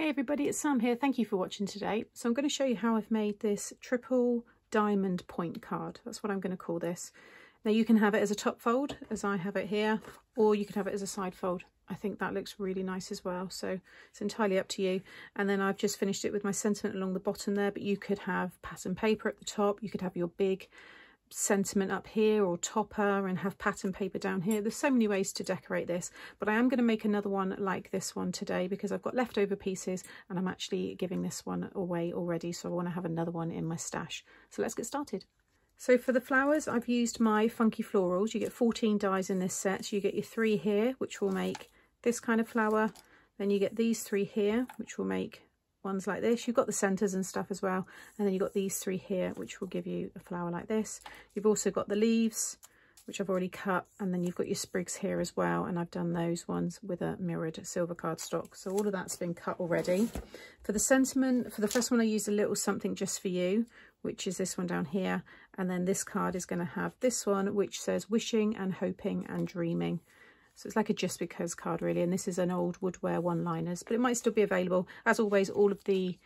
Hey everybody, it's Sam here. Thank you for watching today. So I'm going to show you how I've made this triple diamond point card. That's what I'm going to call this. Now you can have it as a top fold, as I have it here, or you can have it as a side fold. I think that looks really nice as well. So it's entirely up to you. And then I've just finished it with my sentiment along the bottom there, but you could have pattern paper at the top. You could have your big sentiment up here or topper and have pattern paper down here. There's so many ways to decorate this, but I am going to make another one like this one today because I've got leftover pieces and I'm actually giving this one away already. So I want to have another one in my stash. So let's get started. So for the flowers, I've used my Funky Florals. You get 14 dies in this set. So you get your three here, which will make this kind of flower. Then you get these three here, which will make ones like this. You've got the centres and stuff as well. And then you've got these three here, which will give you a flower like this. You've also got the leaves, which I've already cut. And then you've got your sprigs here as well. And I've done those ones with a mirrored silver cardstock. So all of that's been cut already. For the sentiment, for the first one, I used a little something just for you, which is this one down here. And then this card is going to have this one, which says wishing and hoping and dreaming. So it's like a just because card really. And this is an old woodware one-liners, but it might still be available. As always, all of the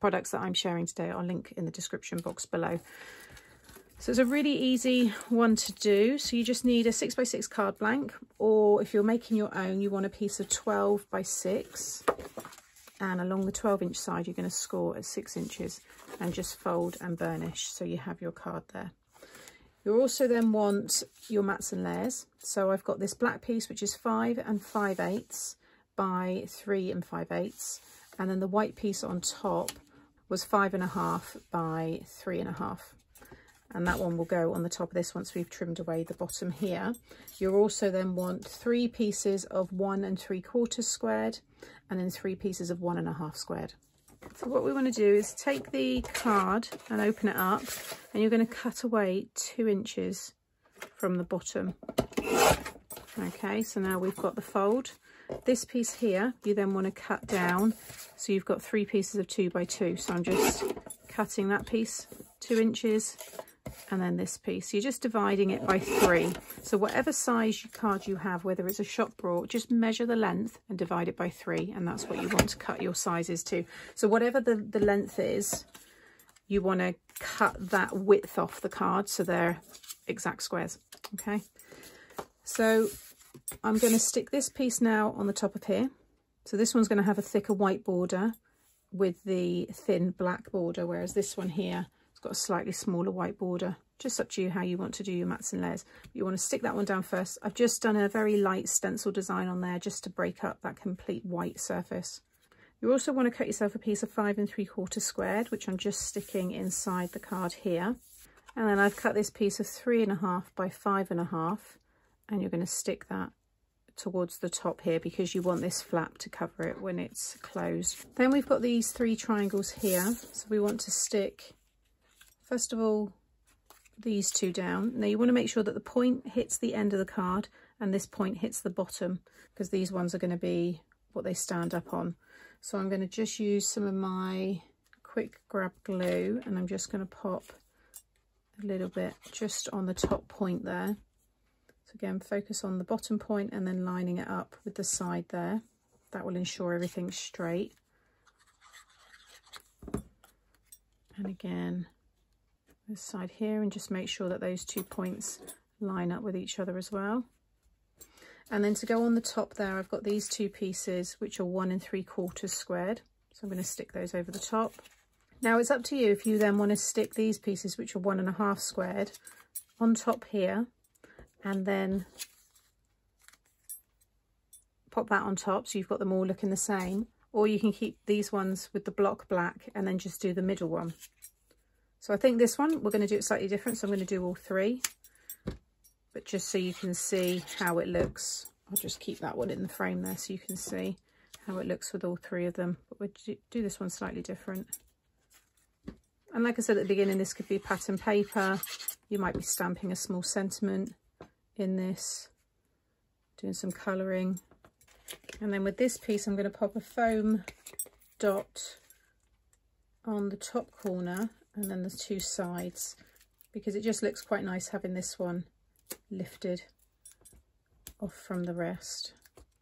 products that I'm sharing today I'll link in the description box below. So it's a really easy one to do. So you just need a six by six card blank, or if you're making your own, you want a piece of 12 by six. And along the 12 inch side, you're going to score at six inches and just fold and burnish. So you have your card there. You also then want your mats and layers. So I've got this black piece, which is five and five eighths by three and five eighths. And then the white piece on top was five and a half by three and a half. And that one will go on the top of this once we've trimmed away the bottom here. You'll also then want three pieces of one and three quarters squared and then three pieces of one and a half squared. So what we want to do is take the card and open it up and you're going to cut away two inches from the bottom. Okay, so now we've got the fold. This piece here, you then want to cut down. So you've got three pieces of two by two. So I'm just cutting that piece two inches and then this piece. You're just dividing it by three. So whatever size card you have, whether it's a shop brought, just measure the length and divide it by three. And that's what you want to cut your sizes to. So whatever the, the length is, you want to cut that width off the card so they're exact squares. Okay. So I'm going to stick this piece now on the top of here. So this one's going to have a thicker white border with the thin black border, whereas this one here got a slightly smaller white border. Just up to you how you want to do your mats and layers. You want to stick that one down first. I've just done a very light stencil design on there just to break up that complete white surface. You also want to cut yourself a piece of five and three quarter squared, which I'm just sticking inside the card here. And then I've cut this piece of three and a half by five and a half, and you're going to stick that towards the top here because you want this flap to cover it when it's closed. Then we've got these three triangles here. So we want to stick first of all these two down. Now you want to make sure that the point hits the end of the card and this point hits the bottom because these ones are going to be what they stand up on. So I'm going to just use some of my quick grab glue and I'm just going to pop a little bit just on the top point there. So again, focus on the bottom point and then lining it up with the side there. That will ensure everything's straight. And again, this side here and just make sure that those two points line up with each other as well. And then to go on the top there, I've got these two pieces, which are one and three quarters squared. So I'm going to stick those over the top. Now it's up to you if you then want to stick these pieces, which are one and a half squared, on top here, and then pop that on top so you've got them all looking the same. Or you can keep these ones with the block black and then just do the middle one. So I think this one, we're going to do it slightly different. So I'm going to do all three. But just so you can see how it looks, I'll just keep that one in the frame there so you can see how it looks with all three of them. But we'll do this one slightly different. And like I said at the beginning, this could be pattern paper. You might be stamping a small sentiment in this, doing some colouring. And then with this piece, I'm going to pop a foam dot on the top corner and then the two sides because it just looks quite nice having this one lifted off from the rest.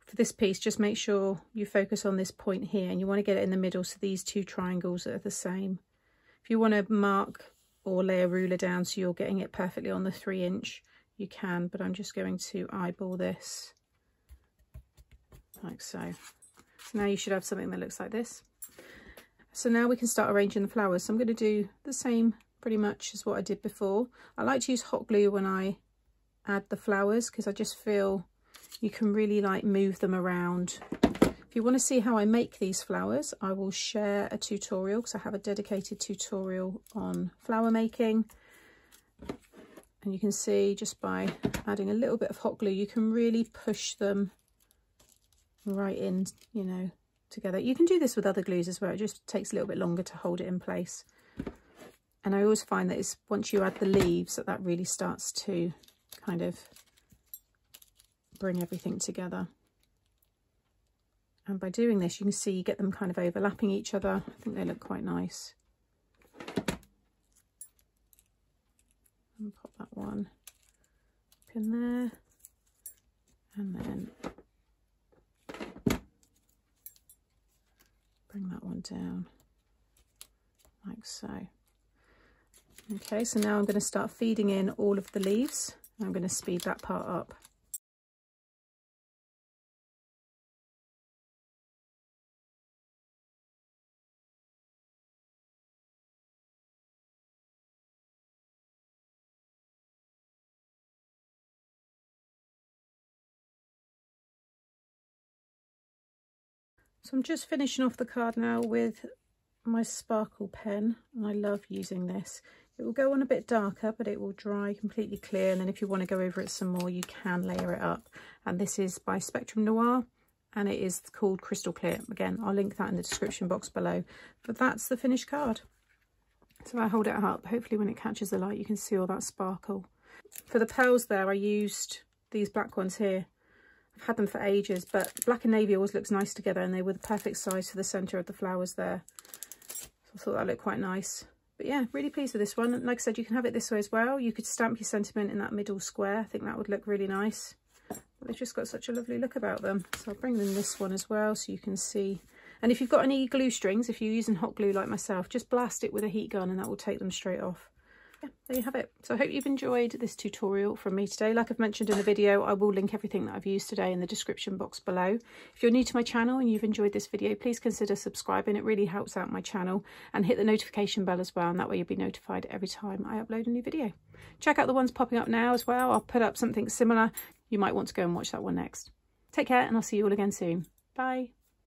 for this piece, just make sure you focus on this point here and you want to get it in the middle so these two triangles are the same. If you want to mark or lay a ruler down so you're getting it perfectly on the three inch, you can, but I'm just going to eyeball this like so. So now you should have something that looks like this. So now we can start arranging the flowers. So I'm going to do the same pretty much as what I did before. I like to use hot glue when I add the flowers because I just feel you can really like move them around. If you want to see how I make these flowers, I will share a tutorial because I have a dedicated tutorial on flower making. And you can see just by adding a little bit of hot glue, you can really push them right in, you know, together. You can do this with other glues as well. It just takes a little bit longer to hold it in place. And I always find that it's once you add the leaves that that really starts to kind of bring everything together. And by doing this, you can see you get them kind of overlapping each other. I think they look quite nice. And pop that one in there. And then bring that one down like so. Okay, so now I'm going to start feeding in all of the leaves. I'm going to speed that part up. So I'm just finishing off the card now with my sparkle pen and I love using this. It will go on a bit darker but it will dry completely clear and then if you want to go over it some more you can layer it up and this is by Spectrum Noir and it is called Crystal Clear. Again I'll link that in the description box below but that's the finished card. So I hold it up hopefully when it catches the light you can see all that sparkle. For the pearls there I used these black ones here I've had them for ages, but black and navy always looks nice together and they were the perfect size for the centre of the flowers there. So I thought that looked quite nice. But yeah, really pleased with this one. Like I said, you can have it this way as well. You could stamp your sentiment in that middle square. I think that would look really nice. But they've just got such a lovely look about them. So I'll bring them this one as well so you can see. And if you've got any glue strings, if you're using hot glue like myself, just blast it with a heat gun and that will take them straight off yeah, there you have it. So I hope you've enjoyed this tutorial from me today. Like I've mentioned in the video, I will link everything that I've used today in the description box below. If you're new to my channel and you've enjoyed this video, please consider subscribing. It really helps out my channel and hit the notification bell as well. And that way you'll be notified every time I upload a new video. Check out the ones popping up now as well. I'll put up something similar. You might want to go and watch that one next. Take care and I'll see you all again soon. Bye.